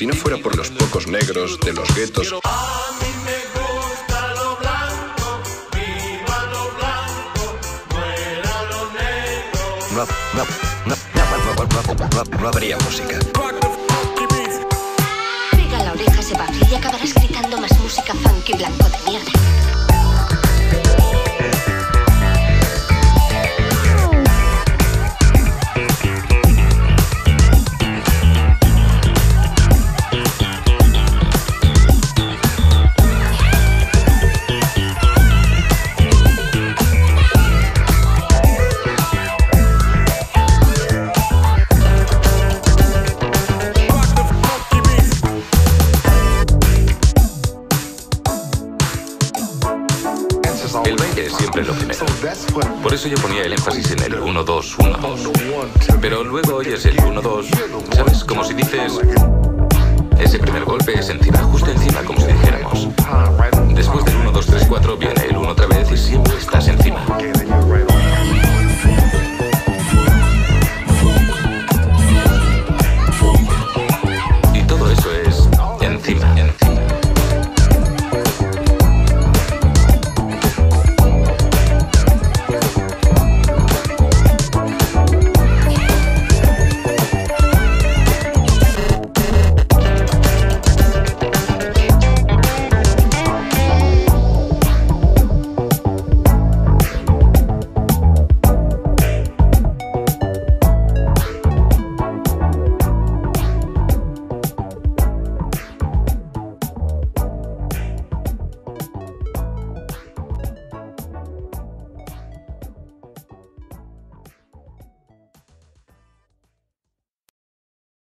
Si no fuera por los pocos negros de los guetos. No, no, no, no, habría música. Pega la oreja ese y acabarás gritando más música funky blanco de mierda. Siempre lo primero. Por eso yo ponía el énfasis en el 1, 2, 1, 2. Pero luego oyes el 1, 2, ¿sabes? Como si dices... Ese primer golpe es encima, justo encima, como si dijéramos. Después